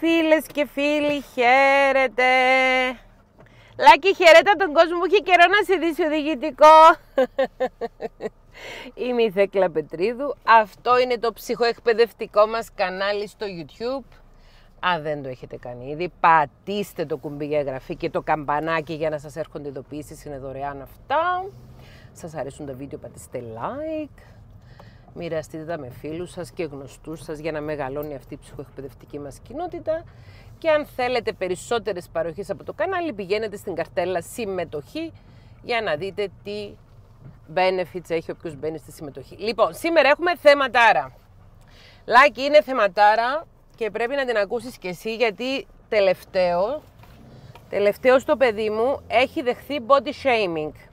Φίλες και φίλοι, χαίρετε! Λάκη, χαιρέτα τον κόσμο που έχει καιρό να σε δει οδηγητικό. Είμαι η Θέκλα Πετρίδου. Αυτό είναι το ψυχοεκπαιδευτικό μας κανάλι στο YouTube. Αν δεν το έχετε κάνει ήδη, πατήστε το κουμπί για εγγραφή και το καμπανάκι για να σας έρχονται ειδοποιήσεις. Είναι δωρεάν αυτά. Σας αρέσουν τα βίντεο, πατήστε like. Μοιραστείτε τα με φίλους σας και γνωστούς σας για να μεγαλώνει αυτή η ψυχοεκπαιδευτική μας κοινότητα. Και αν θέλετε περισσότερες παροχές από το κανάλι, πηγαίνετε στην καρτέλα συμμετοχή για να δείτε τι benefits έχει όποιος μπαίνει στη συμμετοχή. Λοιπόν, σήμερα έχουμε θεματάρα. Λάκη είναι θεματάρα και πρέπει να την ακούσεις και εσύ γιατί τελευταίο, τελευταίο το παιδί μου έχει δεχθεί body shaming.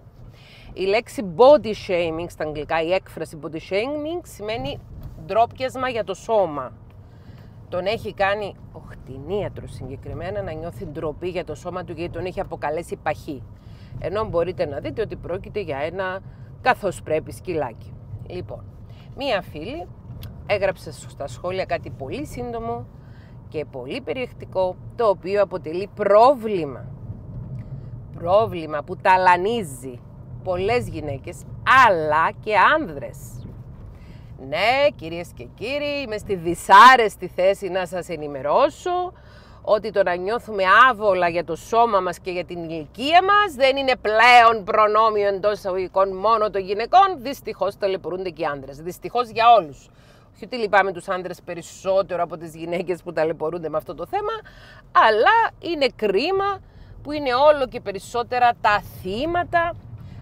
Η λέξη body shaming στα αγγλικά, η έκφραση body shaming σημαίνει ντρόπιασμα για το σώμα. Τον έχει κάνει ο χτινίατρος συγκεκριμένα να νιώθει ντροπή για το σώμα του γιατί τον έχει αποκαλέσει παχύ. Ενώ μπορείτε να δείτε ότι πρόκειται για ένα καθώς πρέπει σκυλάκι. Λοιπόν, μία φίλη έγραψε στα σχόλια κάτι πολύ σύντομο και πολύ περιεκτικό, το οποίο αποτελεί πρόβλημα. Πρόβλημα που ταλανίζει πολλές γυναίκες, αλλά και άνδρες. Ναι, κυρίες και κύριοι, είμαι στη δυσάρεστη θέση να σας ενημερώσω ότι το να νιώθουμε άβολα για το σώμα μας και για την ηλικία μας δεν είναι πλέον προνόμιο εντός εισαγωγικών μόνο των γυναικών. Δυστυχώς ταλαιπωρούνται και οι άντρες. Δυστυχώς για όλους. Όχι ότι λυπάμαι τους άντρες περισσότερο από τις γυναίκες που ταλαιπωρούνται με αυτό το θέμα, αλλά είναι κρίμα που είναι όλο και περισσότερα τα θύματα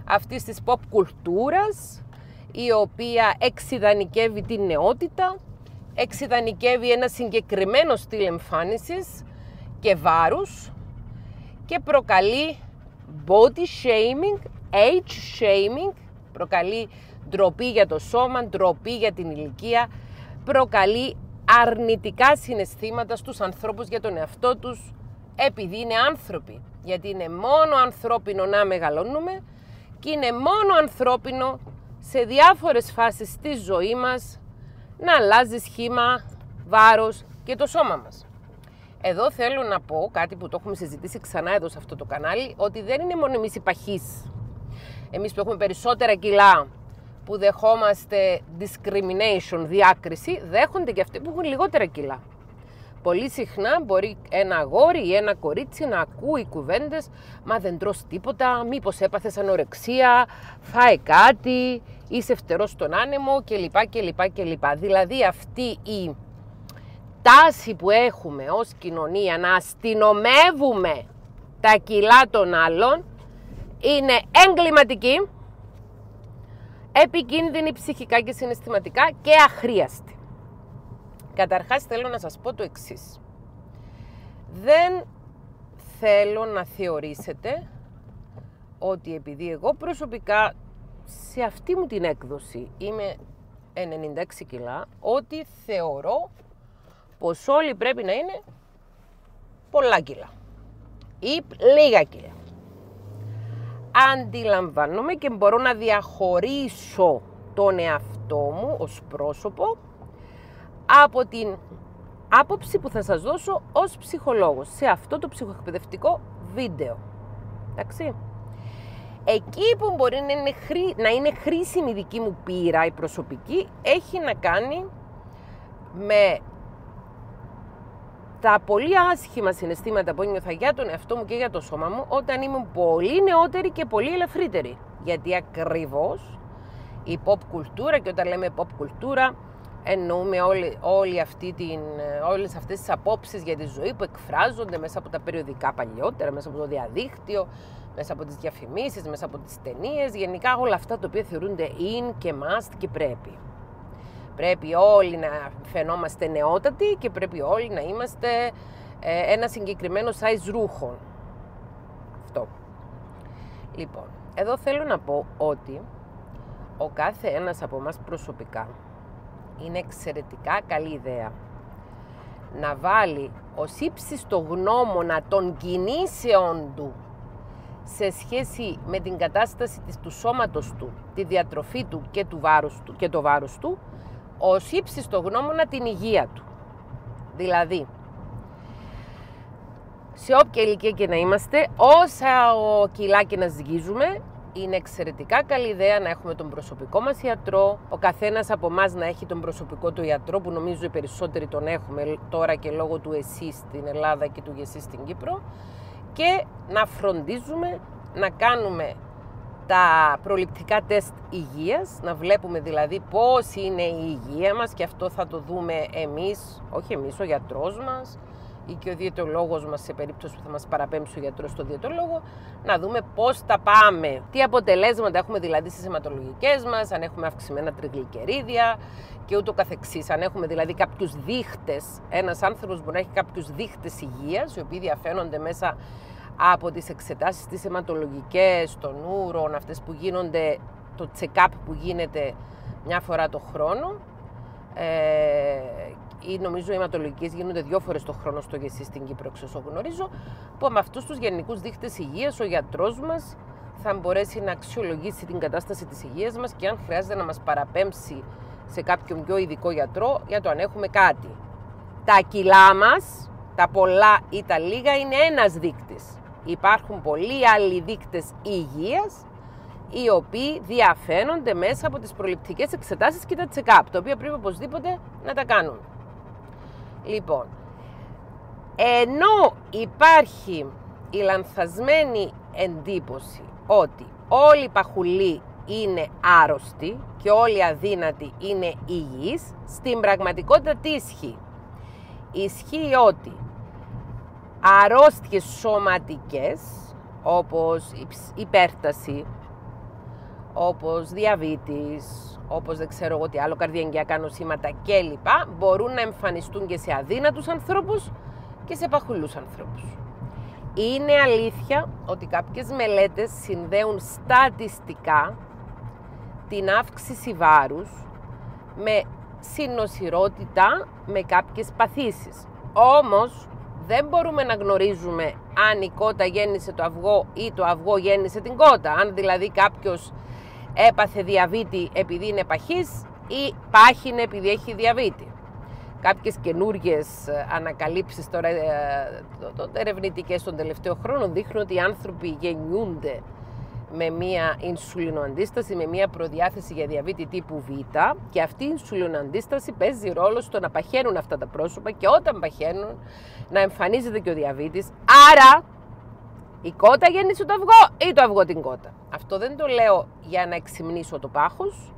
αυτής της pop κουλτούρας η οποία εξειδανικεύει την νεότητα, εξειδανικεύει ένα συγκεκριμένο στυλ εμφάνισης και βάρους και προκαλεί body shaming, age shaming, προκαλεί ντροπή για το σώμα, ντροπή για την ηλικία, προκαλεί αρνητικά συναισθήματα στους ανθρώπους για τον εαυτό τους επειδή είναι άνθρωποι. Γιατί είναι μόνο ανθρώπινο να μεγαλώνουμε και είναι μόνο ανθρώπινο σε διάφορες φάσεις της ζωής μας να αλλάζει σχήμα, βάρος και το σώμα μας. Εδώ θέλω να πω κάτι που το έχουμε συζητήσει ξανά εδώ σε αυτό το κανάλι, ότι δεν είναι μόνο εμείς οι παχείς. Εμείς που έχουμε περισσότερα κιλά που δεχόμαστε discrimination, διάκριση, δέχονται και αυτοί που έχουν λιγότερα κιλά. Πολύ συχνά μπορεί ένα αγόρι ή ένα κορίτσι να ακούει κουβέντες «Μα δεν τρως τίποτα, μήπως έπαθες ανορεξία, φάε κάτι, είσαι φτερός στον άνεμο» κλπ. κλπ, κλπ. Δηλαδή αυτή η τάση που έχουμε ως κοινωνία να αστυνομεύουμε τα κιλά των άλλων είναι εγκληματική, επικίνδυνη ψυχικά και συναισθηματικά και αχρίαστη. Καταρχάς θέλω να σας πω το εξής. Δεν θέλω να θεωρήσετε ότι επειδή εγώ προσωπικά σε αυτή μου την έκδοση είμαι 96 κιλά, ότι θεωρώ πως όλοι πρέπει να είναι πολλά κιλά ή λίγα κιλά. Αντιλαμβάνομαι και μπορώ να διαχωρίσω τον εαυτό μου ως πρόσωπο από την άποψη που θα σας δώσω ως ψυχολόγος σε αυτό το ψυχοεκπαιδευτικό βίντεο. Εντάξει. Εκεί που μπορεί να είναι, να είναι χρήσιμη η δική μου πείρα, η προσωπική, έχει να κάνει με τα πολύ άσχημα συναισθήματα που ένιωθα για τον εαυτό μου και για το σώμα μου όταν ήμουν πολύ νεότερη και πολύ ελαφρύτερη. Γιατί ακριβώς η pop κουλτούρα και όταν λέμε pop κουλτούρα εννοούμε όλη, όλη αυτή την, όλες αυτές τις απόψεις για τη ζωή που εκφράζονται μέσα από τα περιοδικά παλιότερα, μέσα από το διαδίκτυο, μέσα από τις διαφημίσεις, μέσα από τις ταινίες, γενικά όλα αυτά τα οποία θεωρούνται in και must και πρέπει. Πρέπει όλοι να φαινόμαστε νεότατοι και πρέπει όλοι να είμαστε ε, ένα συγκεκριμένο size ρούχων. Αυτό. Λοιπόν, εδώ θέλω να πω ότι ο κάθε ένας από μας προσωπικά είναι εξαιρετικά καλή ιδέα να βάλει ως ύψιστο γνώμονα των κινήσεων του σε σχέση με την κατάσταση της, του σώματος του, τη διατροφή του και, του βάρους του και το βάρος του, ως ύψιστο γνώμονα την υγεία του. Δηλαδή, σε όποια ηλικία και να είμαστε, όσα κιλά και να ζυγίζουμε, είναι εξαιρετικά καλή ιδέα να έχουμε τον προσωπικό μας ιατρό, ο καθένας από εμάς να έχει τον προσωπικό του ιατρό, που νομίζω οι περισσότεροι τον έχουμε τώρα και λόγω του ΕΣΥ στην Ελλάδα και του ΓΕΣΥ στην Κύπρο, και να φροντίζουμε να κάνουμε τα προληπτικά τεστ υγείας, να βλέπουμε δηλαδή πώς είναι η υγεία μας και αυτό θα το δούμε εμείς, όχι εμείς, ο γιατρός μας ή και ο διαιτολόγος μας σε περίπτωση που θα μας παραπέμψει ο γιατρός στο διαιτολόγο, να δούμε πώς τα πάμε, τι αποτελέσματα έχουμε δηλαδή στις αιματολογικές μας, αν έχουμε αυξημένα τριγλικερίδια και ούτω καθεξής. Αν έχουμε δηλαδή κάποιους δείχτες, ένας άνθρωπος μπορεί να έχει κάποιους δείχτες υγείας, οι οποίοι διαφαίνονται μέσα από τις εξετάσεις τις αιματολογικές, των ούρων, αυτές που γίνονται, το check-up που γίνεται μια φορά το χρόνο. Ε, ή νομίζω οι αιματολογικές γίνονται δύο φορές το χρόνο στο ΓΕΣΥ στην Κύπρο, όσο γνωρίζω, που με αυτούς τους γενικούς δείχτες υγείας ο γιατρός μας θα μπορέσει να αξιολογήσει την κατάσταση της υγείας μας και αν χρειάζεται να μας παραπέμψει σε κάποιον πιο ειδικό γιατρό για το αν έχουμε κάτι. Τα κιλά μας, τα πολλά ή τα λίγα, είναι ένας δείκτης υπάρχουν πολλοί άλλοι δείκτες υγείας οι οποίοι διαφαίνονται μέσα από τις προληπτικές εξετάσεις και τα check-up, τα οποία πρέπει οπωσδήποτε να τα κάνουμε. Λοιπόν, ενώ υπάρχει η λανθασμένη εντύπωση ότι όλοι οι παχουλοί είναι άρρωστοι και όλοι οι αδύνατοι είναι υγιείς, στην πραγματικότητα τι ισχύει; Ισχύει ότι αρρώστιες σωματικές όπως υπέρταση, όπως διαβήτης, όπως δεν ξέρω εγώ τι άλλο, καρδιαγγειακά νοσήματα κλπ. μπορούν να εμφανιστούν και σε αδύνατους ανθρώπους και σε παχουλούς ανθρώπους. Είναι αλήθεια ότι κάποιες μελέτες συνδέουν στατιστικά την αύξηση βάρους με συνοσυρότητα με κάποιες παθήσεις. Όμως δεν μπορούμε να γνωρίζουμε αν η κότα γέννησε το αυγό ή το αυγό γέννησε την κότα. Αν δηλαδή κάποιος έπαθε διαβήτη επειδή είναι παχής ή πάχινε επειδή έχει διαβήτη. Κάποιες καινούργιες ε, ανακαλύψεις τώρα ε, ερευνητικές των τελευταίων χρόνων δείχνουν ότι οι άνθρωποι γεννιούνται με μία ινσουλινοαντίσταση, με μία προδιάθεση για διαβήτη τύπου Β και αυτή η ινσουλινοαντίσταση παίζει ρόλο στο να παχαίνουν αυτά τα πρόσωπα και όταν παχαίνουν να εμφανίζεται και ο διαβήτης. Άρα η κότα γέννησε το αυγό ή το αυγό την κότα. Αυτό δεν το λέω για να εξυμνήσω το πάχος,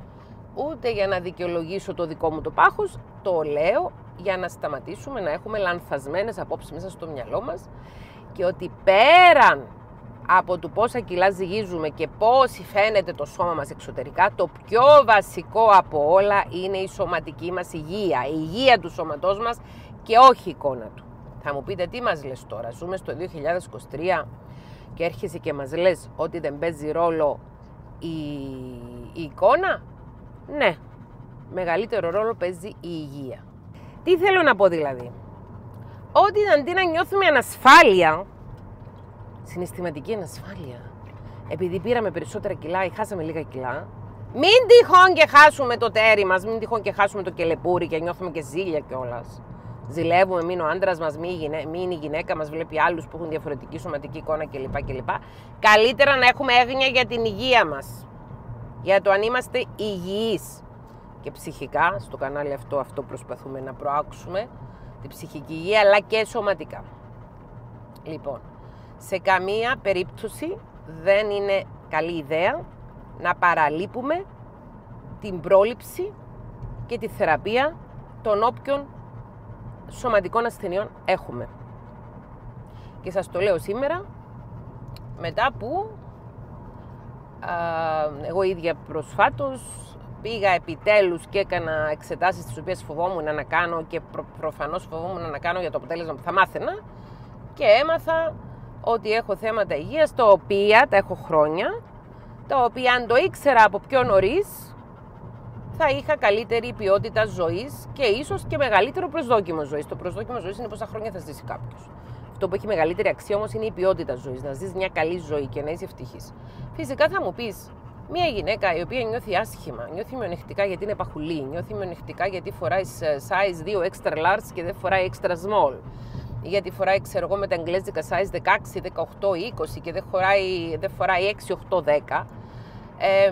ούτε για να δικαιολογήσω το δικό μου το πάχος, το λέω για να σταματήσουμε να έχουμε λανθασμένες απόψεις μέσα στο μυαλό μας και ότι πέραν από το πόσα κιλά ζυγίζουμε και πώς φαίνεται το σώμα μας εξωτερικά, το πιο βασικό από όλα είναι η σωματική μας υγεία, η υγεία του σώματός μας και όχι η εικόνα του. Θα μου πείτε τι μας λες τώρα, ζούμε στο 2023 και έρχεσαι και μας λες ότι δεν παίζει ρόλο η, η εικόνα; Ναι, μεγαλύτερο ρόλο παίζει η υγεία. Τι θέλω να πω δηλαδή; Ότι αντί να νιώθουμε ανασφάλεια συναισθηματική ανασφάλεια. Επειδή πήραμε περισσότερα κιλά ή χάσαμε λίγα κιλά, μην τυχόν και χάσουμε το τέρι μας, μην τυχόν και χάσουμε το κελεπούρι και νιώθουμε και ζήλια κιόλας. Ζηλεύουμε, μην ο άντρας μας, μην η γυναίκα μας βλέπει άλλους που έχουν διαφορετική σωματική εικόνα κλπ. κλπ. Καλύτερα να έχουμε έγνοια για την υγεία μας. Για το αν είμαστε υγιείς. Και ψυχικά, στο κανάλι αυτό, αυτό προσπαθούμε να προάξουμε. Την ψυχική υγεία αλλά και σωματικά. Λοιπόν, σε καμία περίπτωση δεν είναι καλή ιδέα να παραλείπουμε την πρόληψη και τη θεραπεία των όποιων σωματικών ασθενειών έχουμε. Και σας το λέω σήμερα μετά που α, εγώ ίδια προσφάτως πήγα επιτέλους και έκανα εξετάσεις τις οποίες φοβόμουν να κάνω και προ, προφανώς φοβόμουν να κάνω για το αποτέλεσμα που θα μάθαινα και έμαθα ότι έχω θέματα υγείας, τα οποία τα έχω χρόνια, τα οποία αν το ήξερα από πιο νωρίς, θα είχα καλύτερη ποιότητα ζωής και ίσως και μεγαλύτερο προσδόκιμο ζωής. Το προσδόκιμο ζωής είναι πόσα χρόνια θα ζήσει κάποιος. Αυτό που έχει μεγαλύτερη αξία όμως είναι η ποιότητα ζωής. Να ζεις μια καλή ζωή και να είσαι ευτυχής. Φυσικά θα μου πεις, μια γυναίκα η οποία νιώθει άσχημα, νιώθει μειονεκτικά γιατί είναι παχουλή, νιώθει μειονεκτικά γιατί φοράει size 2 extra large και δεν φοράει extra small γιατί φοράει, ξέρω εγώ, με τα εγγλέζικα size 16, 18, 20 και δεν, χωράει, δεν φοράει 6, 8, 10. Ε,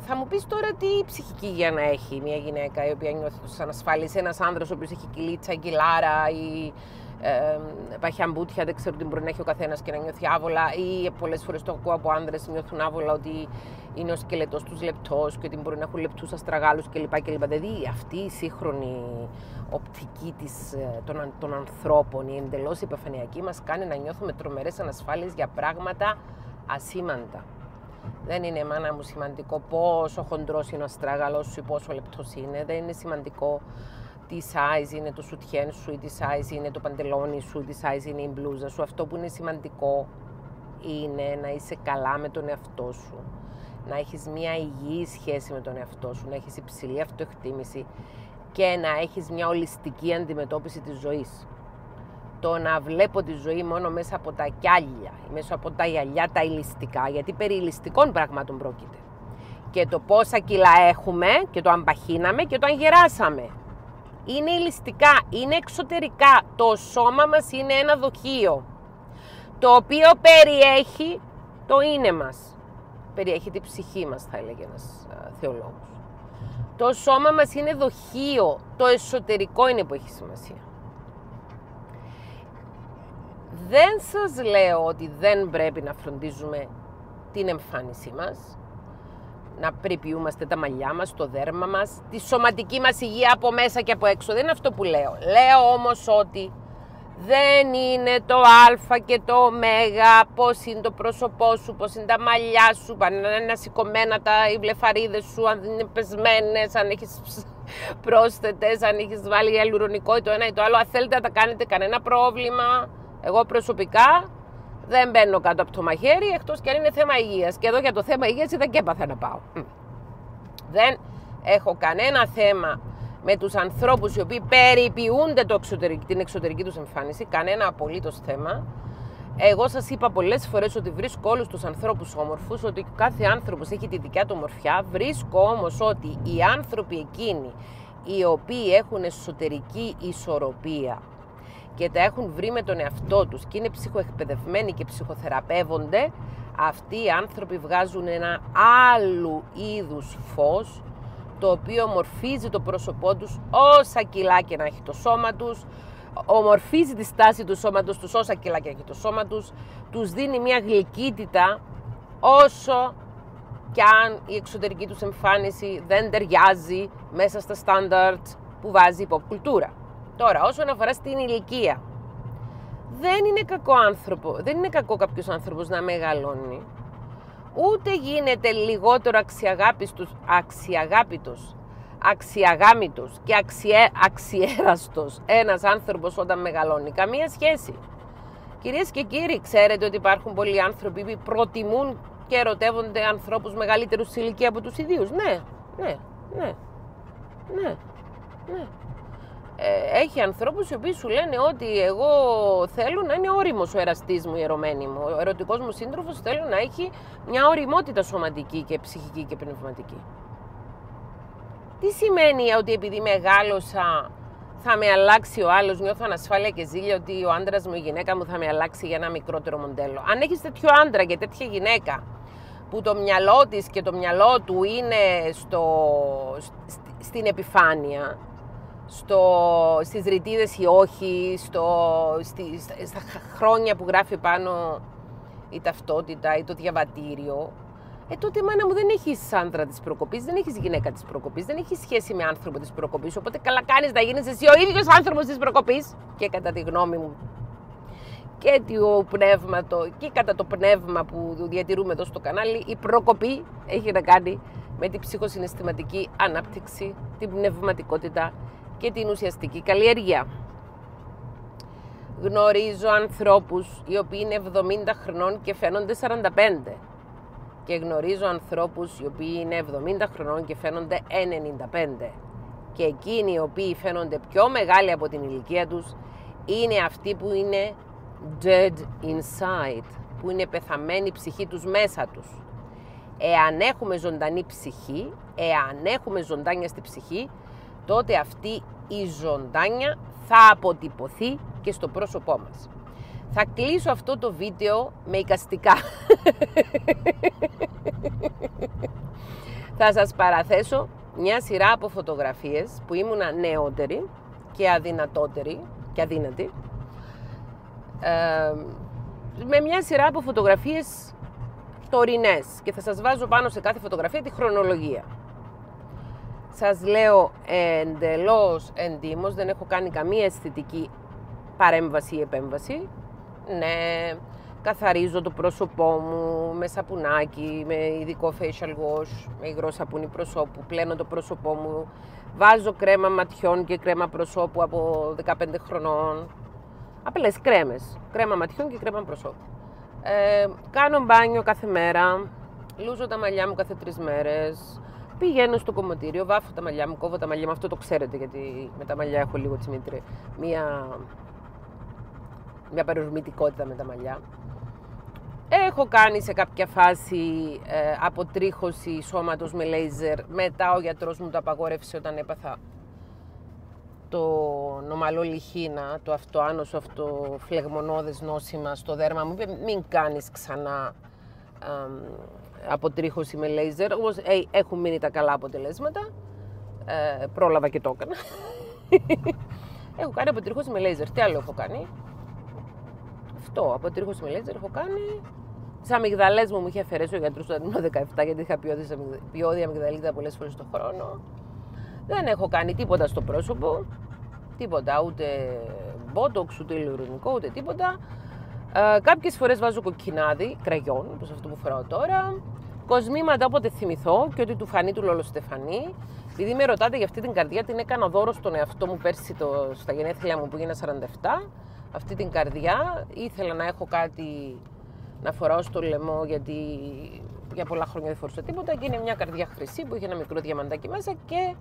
θα μου πεις τώρα τι ψυχική υγεία να έχει μια γυναίκα η οποία νιώθει τους ανασφάλεις, ένας άνδρας ο οποίος έχει κυλίτσα, κυλάρα ή ε, παχιά μπούτια, δεν ξέρω τι μπορεί να έχει ο καθένας και να νιώθει άβολα ή πολλές φορές το ακούω από άνδρες νιώθουν άβολα ότι είναι ο σκελετός τους λεπτός και ότι μπορεί να έχουν λεπτούς αστραγάλους κλπ. κλπ. Δηλαδή αυτή η σύγχρονη οπτική της, ε, των, των ανθρώπων, η εντελώς επιφανειακή μας κάνει να νιώθουμε τρομερές ανασφάλειες για πράγματα ασήμαντα. Δεν είναι μάνα μου σημαντικό πόσο χοντρός είναι ο αστράγαλος σου ή πόσο λεπτός είναι. Δεν είναι σημαντικό τι size είναι το σουτιέν σου ή τι size είναι το παντελόνι σου ή τι size είναι η μπλούζα σου. Αυτό που είναι σημαντικό είναι να είσαι καλά με τον εαυτό σου. Να έχεις μια υγιή σχέση με τον εαυτό σου, να έχεις υψηλή αυτοεκτίμηση και να έχεις μια ολιστική αντιμετώπιση της ζωής. Το να βλέπω τη ζωή μόνο μέσα από τα κιάλια, μέσα από τα γυαλιά τα ηλιστικά, γιατί περί ηλιστικών πραγμάτων πρόκειται. Και το πόσα κιλά έχουμε και το αν παχύναμε και το αν γεράσαμε. Είναι ηλιστικά, είναι εξωτερικά. Το σώμα μας είναι ένα δοχείο, το οποίο περιέχει το είναι μας. Περιέχει την ψυχή μας, θα έλεγε ένας θεολόγος. Το σώμα μας είναι δοχείο, το εσωτερικό είναι που έχει σημασία. Δεν σας λέω ότι δεν πρέπει να φροντίζουμε την εμφάνισή μας, να περιποιούμαστε τα μαλλιά μας, το δέρμα μας, τη σωματική μας υγεία από μέσα και από έξω. Δεν είναι αυτό που λέω. Λέω όμως ότι δεν είναι το α και το ω, πώς είναι το πρόσωπό σου, πώς είναι τα μαλλιά σου, αν είναι σηκωμένα τα οι βλεφαρίδες σου, αν είναι πεσμένες, αν έχεις πρόσθετες, αν έχεις βάλει αλουρονικό ή το ένα ή το άλλο. Αν θέλετε να τα κάνετε κανένα πρόβλημα, εγώ προσωπικά δεν μπαίνω κάτω από το μαχαίρι, εκτός και αν είναι θέμα υγείας. Και εδώ για το θέμα υγείας είδα και έπαθα να πάω. Δεν έχω κανένα θέμα με τους ανθρώπους οι οποίοι περιποιούνται το εξωτερική, την εξωτερική τους εμφάνιση, κανένα απολύτως θέμα. Εγώ σας είπα πολλές φορές ότι βρίσκω όλους τους ανθρώπους όμορφους, ότι κάθε άνθρωπος έχει τη δικιά του ομορφιά. Βρίσκω όμως ότι οι άνθρωποι εκείνοι οι οποίοι έχουν εσωτερική ισορροπία και τα έχουν βρει με τον εαυτό τους και είναι ψυχοεκπαιδευμένοι και ψυχοθεραπεύονται, αυτοί οι άνθρωποι βγάζουν ένα άλλου είδους φως το οποίο ομορφίζει το πρόσωπό τους όσα κιλά και να έχει το σώμα τους, ομορφίζει τη στάση του σώματος τους όσα κιλά και έχει το σώμα τους, τους δίνει μια γλυκύτητα όσο κι αν η εξωτερική τους εμφάνιση δεν ταιριάζει μέσα στα στάνταρτ που βάζει η pop κουλτούρα. Τώρα, όσον αφορά στην ηλικία, δεν είναι κακό άνθρωπο, δεν είναι κακό κάποιος άνθρωπος να μεγαλώνει ούτε γίνεται λιγότερο αξιαγάπητος, αξιαγάπητος, αξιαγάμητος και αξιέ, αξιέραστος ένας άνθρωπος όταν μεγαλώνει. Καμία σχέση. Κυρίες και κύριοι, ξέρετε ότι υπάρχουν πολλοί άνθρωποι που προτιμούν και ερωτεύονται ανθρώπους μεγαλύτερους σε ηλικία από τους ιδίους. Ναι, ναι, ναι, ναι, ναι. Ε, έχει ανθρώπους οι οποίοι σου λένε ότι εγώ θέλω να είναι όριμος ο εραστής μου, η ερωμένη μου. Ο ερωτικός μου σύντροφος θέλω να έχει μια οριμότητα σωματική και ψυχική και πνευματική. Τι σημαίνει ότι επειδή μεγάλωσα θα με αλλάξει ο άλλος, νιώθω ανασφάλεια και ζήλια ότι ο άντρας μου, η γυναίκα μου θα με αλλάξει για ένα μικρότερο μοντέλο. Αν έχεις τέτοιο άντρα και τέτοια γυναίκα που το μυαλό της και το μυαλό του είναι στο, στην επιφάνεια, στο, στις ρητίδες ή όχι, στο, στη, στα χρόνια που γράφει πάνω η ταυτότητα ή το διαβατήριο, ε, τότε μάνα μου δεν έχει άντρα της προκοπής, δεν έχει γυναίκα της προκοπής, δεν έχει σχέση με άνθρωπο της προκοπής. Οπότε καλά κάνεις να γίνεις εσύ ο ίδιος άνθρωπος της προκοπής. Και κατά τη γνώμη μου και, το πνεύματο, και κατά το πνεύμα που διατηρούμε εδώ στο κανάλι, η προκοπή έχει να κάνει με την ψυχοσυναισθηματική ανάπτυξη, την πνευματικότητα και την ουσιαστική καλλιέργεια. Γνωρίζω ανθρώπους οι οποίοι είναι 70 χρονών και φαίνονται 45 και γνωρίζω ανθρώπους οι οποίοι είναι 70 χρονών και φαίνονται 95 και εκείνοι οι οποίοι φαίνονται πιο μεγάλοι από την ηλικία τους είναι αυτοί που είναι dead inside, που είναι πεθαμένη η ψυχή τους μέσα τους. Εάν έχουμε ζωντανή ψυχή, εάν έχουμε ζωντάνια στη ψυχή, τότε αυτή η ζωντάνια θα αποτυπωθεί και στο πρόσωπό μας. Θα κλείσω αυτό το βίντεο με εικαστικά. θα σας παραθέσω μια σειρά από φωτογραφίες που ήμουνα νεότερη και αδυνατότερη και αδύνατη ε, με μια σειρά από φωτογραφίες τωρινές και θα σας βάζω πάνω σε κάθε φωτογραφία τη χρονολογία. Σας λέω εντελώς εντύμως, δεν έχω κάνει καμία αισθητική παρέμβαση ή επέμβαση. Ναι, καθαρίζω το πρόσωπό μου με σαπουνάκι, με ειδικό facial wash, με υγρό σαπούνι προσώπου, πλένω το πρόσωπό μου, βάζω κρέμα ματιών και κρέμα προσώπου από 15 χρονών. Απλές κρέμες, κρέμα ματιών και κρέμα προσώπου. Ε, κάνω μπάνιο κάθε μέρα, λούζω τα μαλλιά μου κάθε τρεις μέρες, πηγαίνω στο κομμωτήριο, βάφω τα μαλλιά μου, κόβω τα μαλλιά μου, αυτό το ξέρετε γιατί με τα μαλλιά έχω λίγο τσιμήτρη, μία, μια περιορμητικότητα με τα μαλλιά. Έχω κάνει σε κάποια φάση ε, αποτρίχωση σώματος με λέιζερ, μετά ο γιατρός μου το απαγόρευσε όταν έπαθα το νομαλό λιχίνα, το αυτοάνωσο, αυτό φλεγμονώδες νόσημα στο δέρμα μου, είπε μην κάνεις ξανά αποτρίχωση με λέιζερ, όμως ε, έχουν μείνει τα καλά αποτελέσματα, ε, πρόλαβα και το έκανα. έχω κάνει αποτρίχωση με λέιζερ, τι άλλο έχω κάνει, αυτό, αποτρίχωση με λέιζερ έχω κάνει, τι αμυγδαλές μου μου είχε αφαιρέσει ο γιατρός όταν ήμουν 17, γιατί είχα ποιόδη αμυγδαλίδα πολλές φορές το χρόνο. Δεν έχω κάνει τίποτα στο πρόσωπο. Τίποτα, ούτε μπότοξ, ούτε ηλιορυνικό, ούτε τίποτα. Ε, Κάποιες φορές βάζω κοκκινάδι, κραγιόν, όπως αυτό που φοράω τώρα. Κοσμήματα όποτε θυμηθώ και ότι του φανεί του Λολοστεφανή. Επειδή με ρωτάτε για αυτή την καρδιά, την έκανα δώρο στον εαυτό μου πέρσι το, στα γενέθλια μου που έγινα 47. Αυτή την καρδιά ήθελα να έχω κάτι να φοράω στο λαιμό γιατί για πολλά χρόνια δεν φορούσα τίποτα και είναι μια καρδιά χρυσή που είχε ένα μικρό διαμαντάκι μέσα και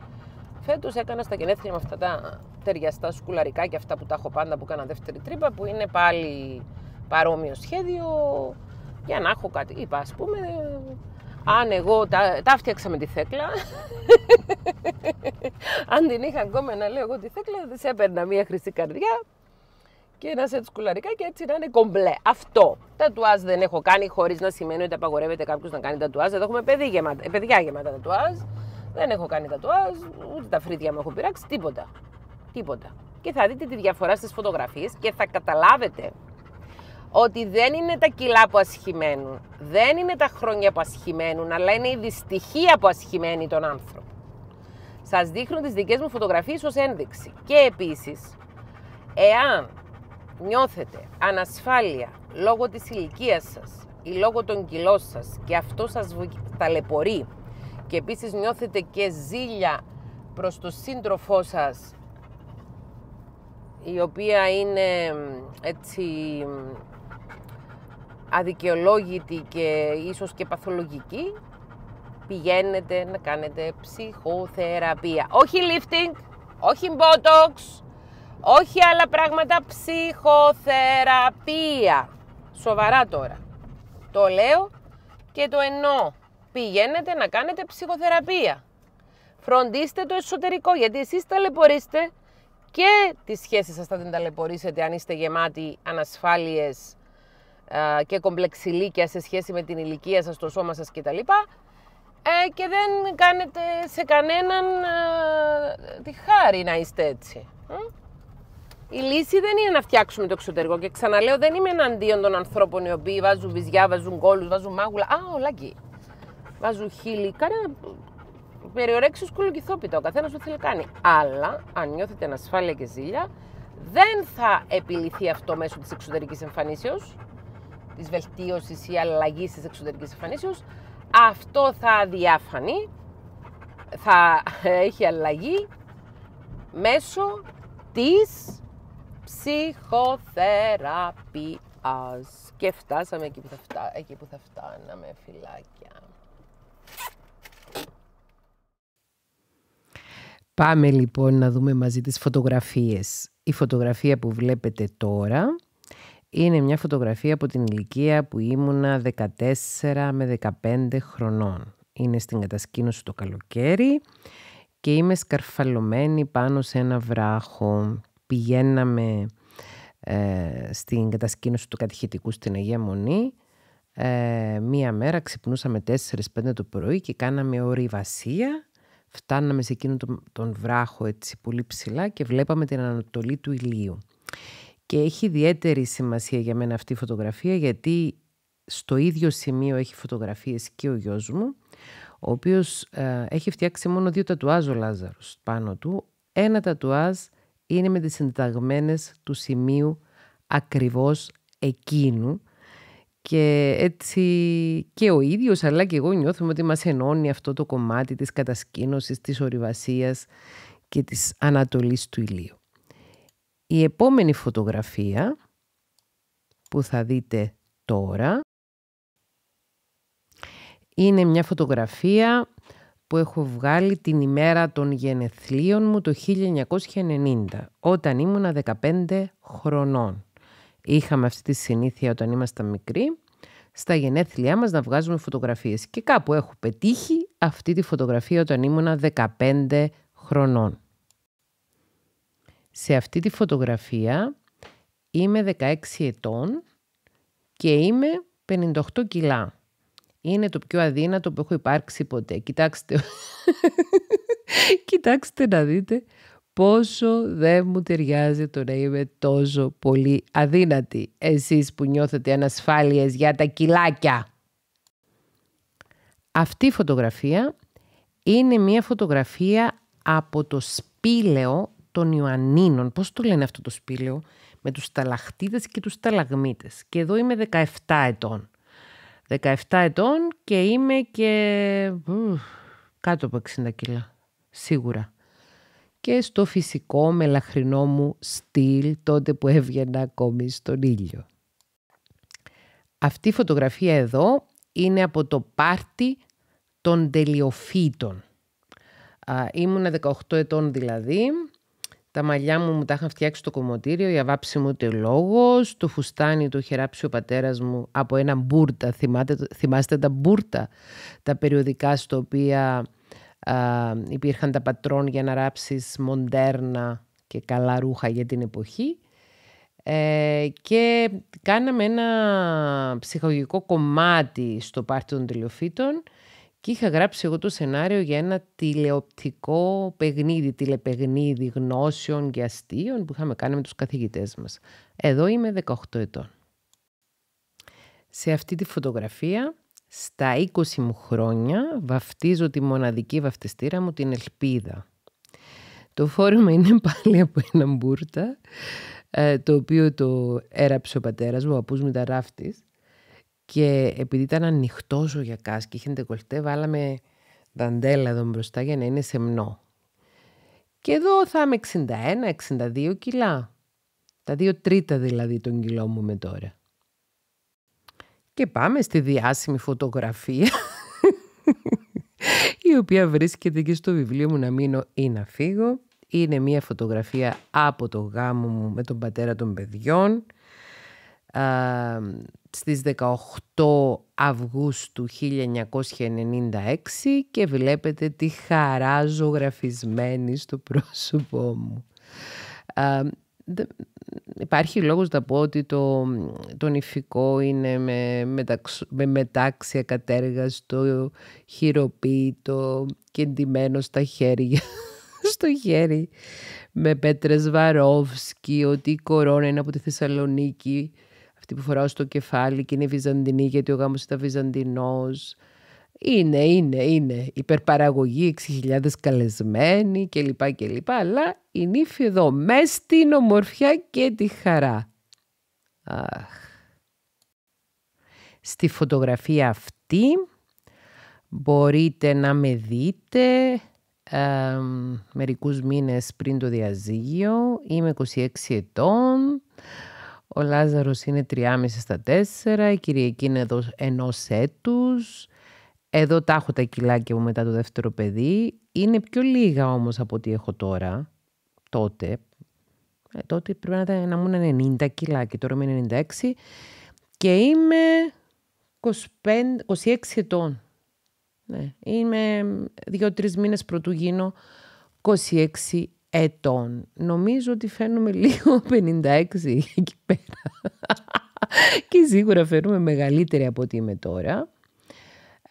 φέτος έκανα στα γενέθλια με αυτά τα ταιριαστά σκουλαρικά και αυτά που τα έχω πάντα που έκανα δεύτερη τρύπα που είναι πάλι παρόμοιο σχέδιο για να έχω κάτι. Είπα ας πούμε αν εγώ τα, τα φτιάξα με τη θέκλα, αν την είχα ακόμα να λέω εγώ τη θέκλα, δεν σε έπαιρνα μια χρυσή καρδιά και ένα σετ σκουλαρικά και έτσι να είναι κομπλέ. Αυτό. Τατουάζ δεν έχω κάνει χωρίς να σημαίνει ότι απαγορεύεται κάποιος να κάνει τατουάζ. Εδώ έχουμε παιδί γεμάτα, ε, παιδιά γεμάτα τατουάζ. Δεν έχω κάνει τατουάζ, ούτε τα φρύδια μου έχω πειράξει, τίποτα. Τίποτα. Και θα δείτε τη διαφορά στις φωτογραφίες και θα καταλάβετε ότι δεν είναι τα κιλά που ασχημένουν, δεν είναι τα χρόνια που ασχημένουν, αλλά είναι η δυστυχία που ασχημένει τον άνθρωπο. Σας δείχνω τις δικές μου φωτογραφίες ως ένδειξη. Και επίσης, εάν νιώθετε ανασφάλεια λόγω της ηλικίας σας ή λόγω των κιλών σας και αυτό σας ταλαιπωρεί και επίσης νιώθετε και ζήλια προς το σύντροφό σας η οποία είναι έτσι αδικαιολόγητη και ίσως και παθολογική πηγαίνετε να κάνετε ψυχοθεραπεία. Όχι lifting, όχι botox, όχι άλλα πράγματα, ψυχοθεραπεία. Σοβαρά τώρα. Το λέω και το εννοώ. Πηγαίνετε να κάνετε ψυχοθεραπεία. Φροντίστε το εσωτερικό, γιατί εσείς ταλαιπωρείστε και τις σχέσεις σας θα την ταλαιπωρήσετε αν είστε γεμάτοι ανασφάλειες και κομπλεξιλίκια σε σχέση με την ηλικία σας, το σώμα σας κτλ. Ε, και δεν κάνετε σε κανέναν τη χάρη να είστε έτσι. Η λύση δεν είναι να φτιάξουμε το εξωτερικό. Και ξαναλέω, δεν είμαι εναντίον των ανθρώπων οι οποίοι βάζουν βυζιά, βάζουν κόλου, βάζουν μάγουλα. Α, όλα εκεί. Βάζουν χείλη. Κανένα περιορέξιο κολοκυθόπιτα. Ο καθένας το θέλει κάνει. Αλλά αν νιώθετε ανασφάλεια και ζήλια, δεν θα επιληθεί αυτό μέσω της εξωτερικής εμφανίσεως, της βελτίωσης ή αλλαγής της εξωτερικής εμφανίσεως. Αυτό θα αδιάφανει, θα έχει αλλαγή μέσω της ψυχοθεραπείας. Και φτάσαμε εκεί που θα, φτά, εκεί που θα φτάναμε, φυλάκια. Πάμε λοιπόν να δούμε μαζί τις φωτογραφίες. Η φωτογραφία που βλέπετε τώρα είναι μια φωτογραφία από την ηλικία που ήμουνα 14 με 15 χρονών. Είναι στην κατασκήνωση το καλοκαίρι και είμαι σκαρφαλωμένη πάνω σε ένα βράχο. Πηγαίναμε ε, στην κατασκήνωση του κατηχητικού στην Αγία Μονή. Ε, μία μέρα ξυπνούσαμε 4-5 το πρωί και κάναμε ορειβασία. Φτάναμε σε εκείνον τον, τον βράχο έτσι πολύ ψηλά και βλέπαμε την ανατολή του ηλίου. Και έχει ιδιαίτερη σημασία για μένα αυτή η φωτογραφία γιατί στο ίδιο σημείο έχει φωτογραφίες και ο γιος μου ο οποίος ε, έχει φτιάξει μόνο δύο τατουάζ ο Λάζαρος πάνω του. Ένα τατουάζ είναι με τις συνταγμένες του σημείου ακριβώς εκείνου και έτσι και ο ίδιος αλλά και εγώ νιώθουμε ότι μας ενώνει αυτό το κομμάτι της κατασκήνωσης, της ορειβασίας και της ανατολής του ηλίου. Η επόμενη φωτογραφία που θα δείτε τώρα είναι μια φωτογραφία που έχω βγάλει την ημέρα των γενεθλίων μου το 1990, όταν ήμουνα 15 χρονών. Είχαμε αυτή τη συνήθεια όταν ήμασταν μικροί, στα γενέθλιά μας να βγάζουμε φωτογραφίες. Και κάπου έχω πετύχει αυτή τη φωτογραφία όταν ήμουνα 15 χρονών. Σε αυτή τη φωτογραφία είμαι 16 ετών και είμαι 58 κιλά είναι το πιο αδύνατο που έχω υπάρξει ποτέ. Κοιτάξτε, κοιτάξτε να δείτε πόσο δεν μου ταιριάζει το να είμαι τόσο πολύ αδύνατη. Εσείς που νιώθετε ανασφάλειες για τα κιλάκια. Αυτή η φωτογραφία είναι μια φωτογραφία από το σπήλαιο των Ιωαννίνων. Πώς το λένε αυτό το σπήλαιο; Με τους ταλαχτίδες και τους ταλαγμίτες. Και εδώ είμαι 17 ετών. 17 ετών και είμαι και κάτω από 60 κιλά, σίγουρα. Και στο φυσικό μελαχρινό μου στυλ τότε που έβγαινα ακόμη στον ήλιο. Αυτή η φωτογραφία εδώ είναι από το πάρτι των τελειοφύτων. Ήμουνα 18 ετών δηλαδή τα μαλλιά μου μου τα είχαν φτιάξει στο κομμωτήριο, η αβάψη μου λόγος, το φουστάνι το είχε ράψει ο πατέρας μου από ένα μπουρτα. Θυμάστε, θυμάστε τα μπουρτα, τα περιοδικά στο οποία α, υπήρχαν τα πατρόν για να ράψεις μοντέρνα και καλά ρούχα για την εποχή. Ε, και κάναμε ένα ψυχολογικό κομμάτι στο πάρτι των τελειοφύτων και είχα γράψει εγώ το σενάριο για ένα τηλεοπτικό παιχνίδι, τηλεπαιγνίδι γνώσεων και αστείων που είχαμε κάνει με τους καθηγητές μας. Εδώ είμαι 18 ετών. Σε αυτή τη φωτογραφία, στα 20 μου χρόνια, βαφτίζω τη μοναδική βαφτιστήρα μου την Ελπίδα. Το φόρμα είναι πάλι από ένα μπουρτα, ε, το οποίο το έραψε ο πατέρας μου, ο παππούς μου ήταν ράφτης και επειδή ήταν ανοιχτός ο γιακάς και είχε ντεκολτέ, βάλαμε δαντέλα εδώ μπροστά για να είναι σεμνό. Και εδώ θα είμαι 61-62 κιλά. Τα δύο τρίτα δηλαδή των κιλών μου με τώρα. Και πάμε στη διάσημη φωτογραφία η οποία βρίσκεται και στο βιβλίο μου «Να μείνω ή να φύγω». Είναι μια φωτογραφία από το γάμο μου με τον πατέρα των παιδιών στις 18 Αυγούστου 1996 και βλέπετε τη χαρά ζωγραφισμένη στο πρόσωπό μου. υπάρχει λόγος να πω ότι το, το νηφικό είναι με, μεταξ, με μετάξια κατέργαστο, χειροποίητο και εντυμένο στα χέρια, στο χέρι με πέτρες Βαρόφσκι, ότι η κορώνα είναι από τη Θεσσαλονίκη αυτή που φοράω στο κεφάλι και είναι βυζαντινή γιατί ο γάμος ήταν βυζαντινός. Είναι, είναι, είναι υπερπαραγωγή, 6.000 καλεσμένοι κλπ. κλπ. Αλλά η νύφη εδώ, μες στην ομορφιά και τη χαρά. Αχ. Στη φωτογραφία αυτή μπορείτε να με δείτε ε, μερικούς μήνες πριν το διαζύγιο. Είμαι 26 ετών. Ο Λάζαρος είναι 3,5 στα 4, η Κυριακή είναι εδώ ενός έτους. Εδώ τα έχω τα κιλάκια μου μετά το δεύτερο παιδί. Είναι πιο λίγα όμως από ό,τι έχω τώρα, τότε. Ε, τότε πρέπει να, να ήμουν 90 κιλά και τώρα είμαι 96. Και είμαι 25, 26 ετών. Ναι, είμαι δύο-τρεις μήνες πρωτού γίνω 26 ετών. Νομίζω ότι φαίνομαι λίγο 56 εκεί πέρα. και σίγουρα φαίνομαι μεγαλύτερη από ό,τι είμαι τώρα.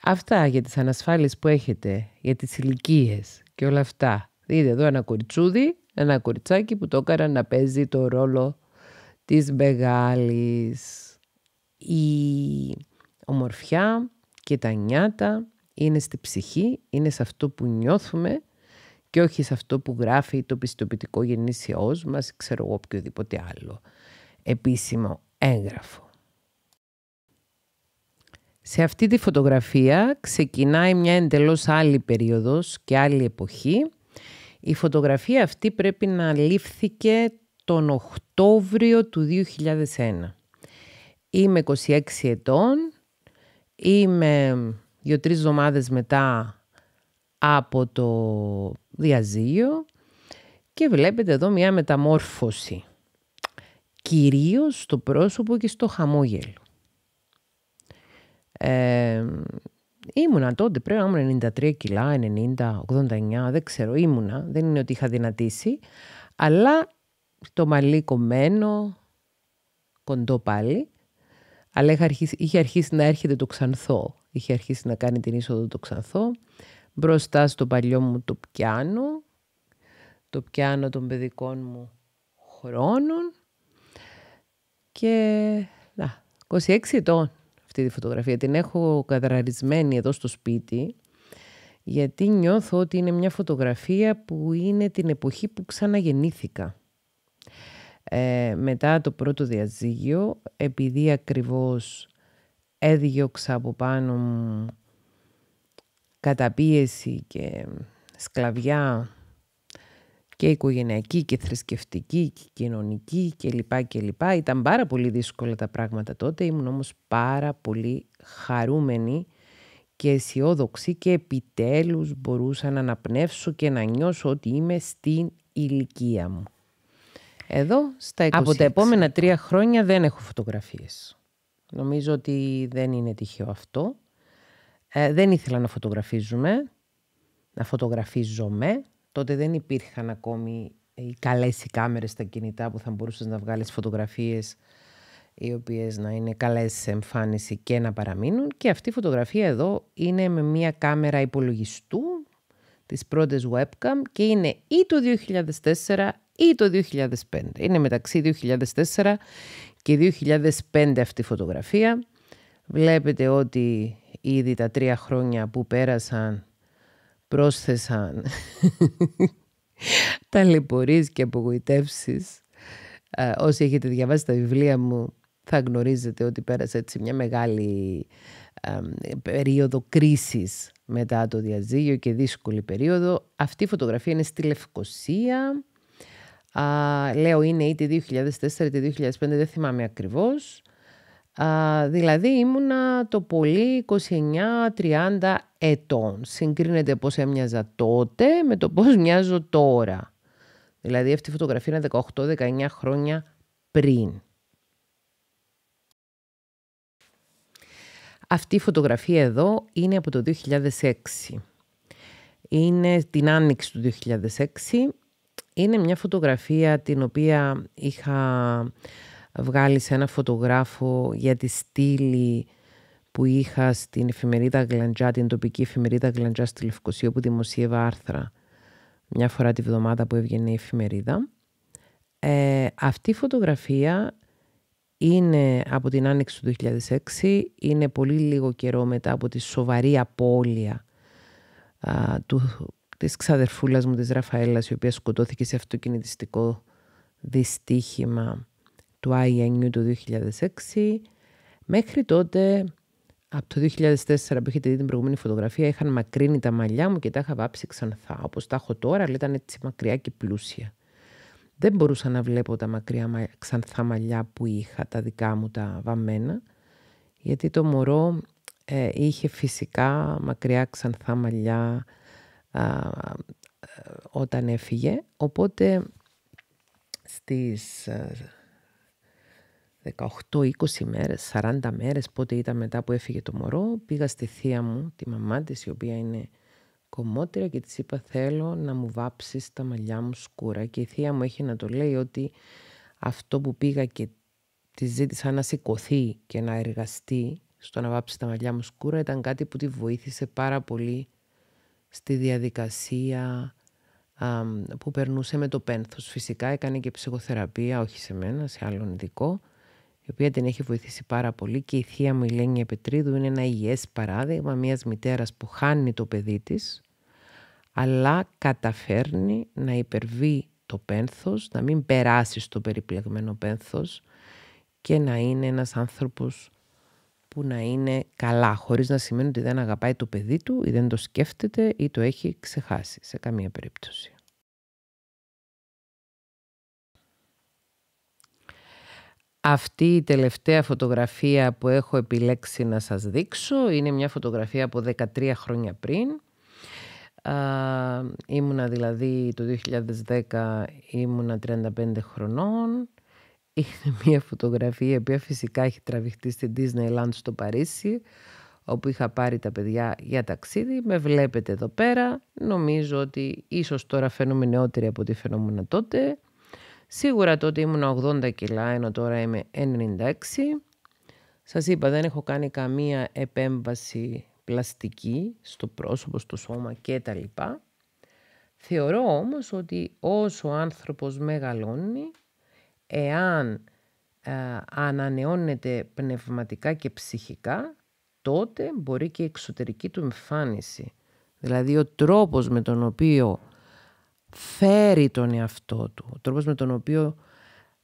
Αυτά για τις ανασφάλειες που έχετε, για τις ηλικίες και όλα αυτά. Δείτε εδώ ένα κοριτσούδι, ένα κοριτσάκι που το έκανα να παίζει το ρόλο της μεγάλης. Η ομορφιά και τα νιάτα είναι στη ψυχή, είναι σε αυτό που νιώθουμε και όχι σε αυτό που γράφει το πιστοποιητικό γεννήσιός μας, ξέρω εγώ οποιοδήποτε άλλο επίσημο έγγραφο. Σε αυτή τη φωτογραφία ξεκινάει μια εντελώς άλλη περίοδος και άλλη εποχή. Η φωτογραφία αυτή πρέπει να λήφθηκε τον Οκτώβριο του 2001. Είμαι 26 ετών, είμαι δύο-τρεις εβδομάδες μετά από το διαζύγιο και βλέπετε εδώ μια μεταμόρφωση. Κυρίως στο πρόσωπο και στο χαμόγελο. Ε, ήμουνα τότε, πρέπει να ήμουν 93 κιλά, 90, 89, δεν ξέρω, ήμουνα. Δεν είναι ότι είχα δυνατήσει. Αλλά το μαλλί κομμένο, κοντό πάλι. Αλλά είχε αρχίσει, είχε αρχίσει να έρχεται το ξανθό. Είχε αρχίσει να κάνει την είσοδο το ξανθό. Μπροστά στο παλιό μου το πιάνο. Το πιάνο των παιδικών μου χρόνων. Και να, 26 ετών αυτή τη φωτογραφία. Την έχω καταραρισμένη εδώ στο σπίτι γιατί νιώθω ότι είναι μια φωτογραφία που είναι την εποχή που ξαναγεννήθηκα. Ε, μετά το πρώτο διαζύγιο, επειδή ακριβώς έδιωξα από πάνω μου καταπίεση και σκλαβιά και οικογενειακή και θρησκευτική και κοινωνική και λοιπά και λοιπά. Ήταν πάρα πολύ δύσκολα τα πράγματα τότε, ήμουν όμως πάρα πολύ χαρούμενη και αισιόδοξη και επιτέλους μπορούσα να αναπνεύσω και να νιώσω ότι είμαι στην ηλικία μου. Εδώ στα 26. Από τα επόμενα τρία χρόνια δεν έχω φωτογραφίες. Νομίζω ότι δεν είναι τυχαίο αυτό. Ε, δεν ήθελα να φωτογραφίζουμε, να φωτογραφίζομαι. Τότε δεν υπήρχαν ακόμη οι καλές οι κάμερες στα κινητά που θα μπορούσες να βγάλεις φωτογραφίες οι οποίες να είναι καλές σε εμφάνιση και να παραμείνουν. Και αυτή η φωτογραφία εδώ είναι με μια κάμερα υπολογιστού, τις πρώτες webcam και είναι ή το 2004 ή το 2005. Είναι μεταξύ 2004 και 2005 αυτή η φωτογραφία. Βλέπετε ότι ήδη τα τρία χρόνια που πέρασαν πρόσθεσαν ταλαιπωρίες και απογοητεύσεις. όσοι έχετε διαβάσει τα βιβλία μου θα γνωρίζετε ότι πέρασε έτσι μια μεγάλη περίοδο κρίσης μετά το διαζύγιο και δύσκολη περίοδο. Αυτή η φωτογραφία είναι στη Λευκοσία. λέω είναι είτε 2004 είτε 2005, δεν θυμάμαι ακριβώς. Α, δηλαδή ήμουνα το πολύ 29-30 ετών. Συγκρίνεται πώς έμοιαζα τότε με το πώς μοιάζω τώρα. Δηλαδή αυτή η φωτογραφία είναι 18-19 χρόνια πριν. Αυτή η φωτογραφία εδώ είναι από το 2006. Είναι την άνοιξη του 2006. Είναι μια φωτογραφία την οποία είχα βγάλεις σε ένα φωτογράφο για τη στήλη που είχα στην εφημερίδα Γλαντζά, την τοπική εφημερίδα Γλαντζά στη Λευκοσία που δημοσίευα άρθρα μια φορά τη βδομάδα που έβγαινε η εφημερίδα. Ε, αυτή η φωτογραφία είναι από την άνοιξη του 2006, είναι πολύ λίγο καιρό μετά από τη σοβαρή απώλεια α, του, της ξαδερφούλας μου της Ραφαέλας η οποία σκοτώθηκε σε αυτοκινητιστικό δυστύχημα του INU του 2006. Μέχρι τότε, από το 2004 που έχετε δει την προηγούμενη φωτογραφία, είχαν μακρύνει τα μαλλιά μου και τα είχα βάψει ξανθά. Όπως τα έχω τώρα, αλλά ήταν έτσι μακριά και πλούσια. Δεν μπορούσα να βλέπω τα μακριά ξανθά μαλλιά που είχα, τα δικά μου τα βαμμένα, γιατί το μωρό ε, είχε φυσικά μακριά ξανθά μαλλιά όταν έφυγε. Οπότε στις ε, 18-20 μέρες, 40 μέρες, πότε ήταν μετά που έφυγε το μωρό, πήγα στη θεία μου, τη μαμά της, η οποία είναι κομμότηρα και της είπα θέλω να μου βάψεις τα μαλλιά μου σκούρα και η θεία μου έχει να το λέει ότι αυτό που πήγα και τη ζήτησα να σηκωθεί και να εργαστεί στο να βάψει τα μαλλιά μου σκούρα ήταν κάτι που τη βοήθησε πάρα πολύ στη διαδικασία που περνούσε με το πένθος. Φυσικά έκανε και ψυχοθεραπεία, όχι σε μένα, σε άλλον ειδικό, η οποία την έχει βοηθήσει πάρα πολύ και η θεία μου η Λένια Πετρίδου είναι ένα υγιές παράδειγμα μιας μητέρας που χάνει το παιδί της, αλλά καταφέρνει να υπερβεί το πένθος, να μην περάσει στο περιπλεγμένο πένθος και να είναι ένας άνθρωπος που να είναι καλά, χωρίς να σημαίνει ότι δεν αγαπάει το παιδί του ή δεν το σκέφτεται ή το έχει ξεχάσει σε καμία περίπτωση. Αυτή η τελευταία φωτογραφία που έχω επιλέξει να σας δείξω είναι μια φωτογραφία από 13 χρόνια πριν. ήμουνα δηλαδή το 2010 ήμουνα 35 χρονών είναι μια φωτογραφία η οποία φυσικά έχει τραβηχτεί στην Disneyland στο Παρίσι όπου είχα πάρει τα παιδιά για ταξίδι. Με βλέπετε εδώ πέρα. Νομίζω ότι ίσως τώρα φαίνομαι νεότερη από ό,τι φαινόμουν τότε. Σίγουρα τότε ήμουν 80 κιλά, ενώ τώρα είμαι 96. Σας είπα, δεν έχω κάνει καμία επέμβαση πλαστική στο πρόσωπο, στο σώμα και τα λοιπά. Θεωρώ όμως ότι όσο ο άνθρωπος μεγαλώνει, εάν ε, ανανεώνεται πνευματικά και ψυχικά, τότε μπορεί και η εξωτερική του εμφάνιση. Δηλαδή ο τρόπος με τον οποίο φέρει τον εαυτό του, ο τρόπος με τον οποίο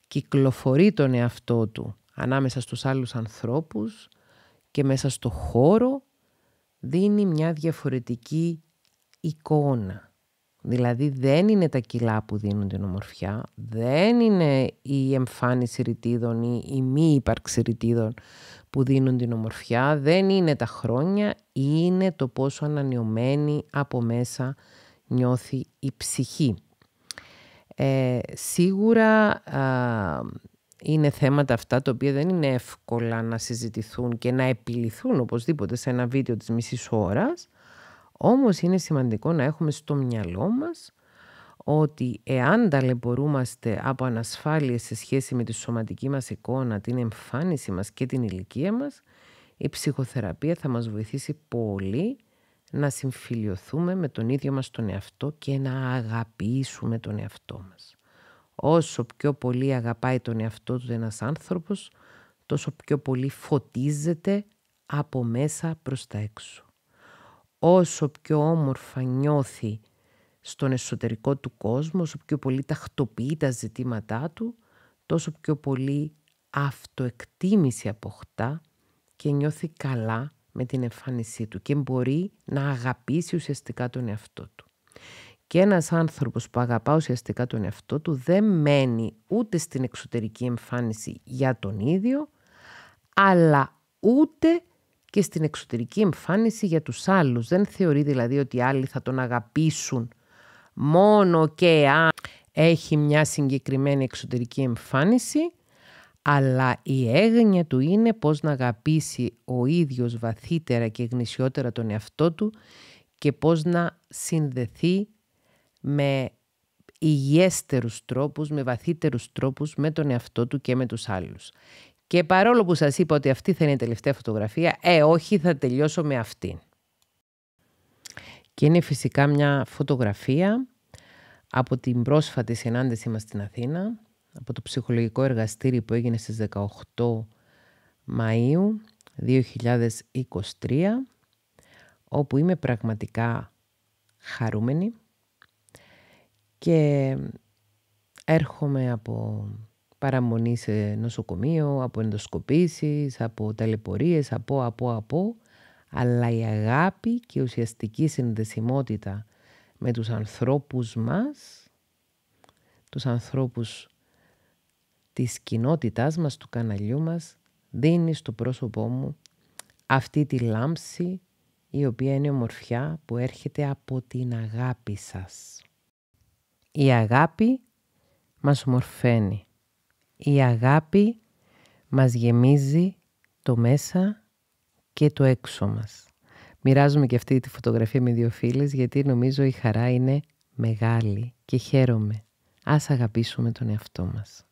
κυκλοφορεί τον εαυτό του ανάμεσα στους άλλους ανθρώπους και μέσα στο χώρο, δίνει μια διαφορετική εικόνα. Δηλαδή δεν είναι τα κιλά που δίνουν την ομορφιά, δεν είναι η εμφάνιση ρητίδων ή η μη ύπαρξη ρητίδων που δίνουν την ομορφιά, δεν είναι τα χρόνια, είναι το πόσο ανανεωμένη από μέσα νιώθει η ψυχή. Ε, σίγουρα είναι θέματα αυτά τα οποία δεν είναι εύκολα να συζητηθούν και να επιληθούν οπωσδήποτε σε ένα βίντεο της μισής ώρας, όμως είναι σημαντικό να έχουμε στο μυαλό μας ότι εάν ταλαιπωρούμαστε από ανασφάλειες σε σχέση με τη σωματική μας εικόνα, την εμφάνιση μας και την ηλικία μας, η ψυχοθεραπεία θα μας βοηθήσει πολύ να συμφιλιωθούμε με τον ίδιο μας τον εαυτό και να αγαπήσουμε τον εαυτό μας. Όσο πιο πολύ αγαπάει τον εαυτό του ένας άνθρωπος, τόσο πιο πολύ φωτίζεται από μέσα προς τα έξω όσο πιο όμορφα νιώθει στον εσωτερικό του κόσμο, όσο πιο πολύ τακτοποιεί τα ζητήματά του, τόσο πιο πολύ αυτοεκτίμηση αποκτά και νιώθει καλά με την εμφάνισή του και μπορεί να αγαπήσει ουσιαστικά τον εαυτό του. Και ένας άνθρωπος που αγαπά ουσιαστικά τον εαυτό του δεν μένει ούτε στην εξωτερική εμφάνιση για τον ίδιο, αλλά ούτε και στην εξωτερική εμφάνιση για τους άλλους. Δεν θεωρεί δηλαδή ότι οι άλλοι θα τον αγαπήσουν μόνο και αν έχει μια συγκεκριμένη εξωτερική εμφάνιση, αλλά η έγνοια του είναι πώς να αγαπήσει ο ίδιος βαθύτερα και γνησιότερα τον εαυτό του και πώς να συνδεθεί με υγιέστερους τρόπους, με βαθύτερους τρόπους με τον εαυτό του και με τους άλλους. Και παρόλο που σας είπα ότι αυτή θα είναι η τελευταία φωτογραφία, ε όχι θα τελειώσω με αυτήν. Και είναι φυσικά μια φωτογραφία από την πρόσφατη συνάντησή μας στην Αθήνα, από το ψυχολογικό εργαστήρι που έγινε στις 18 Μαΐου 2023, όπου είμαι πραγματικά χαρούμενη και έρχομαι από παραμονή σε νοσοκομείο, από ενδοσκοπήσεις, από ταλαιπωρίες, από, από, από, αλλά η αγάπη και η ουσιαστική συνδεσιμότητα με τους ανθρώπους μας, τους ανθρώπους της κοινότητάς μας, του καναλιού μας, δίνει στο πρόσωπό μου αυτή τη λάμψη η οποία είναι ομορφιά που έρχεται από την αγάπη σας. Η αγάπη μας ομορφαίνει. Η αγάπη μας γεμίζει το μέσα και το έξω μας. Μοιράζομαι και αυτή τη φωτογραφία με δύο φίλες γιατί νομίζω η χαρά είναι μεγάλη και χαίρομαι. Ας αγαπήσουμε τον εαυτό μας.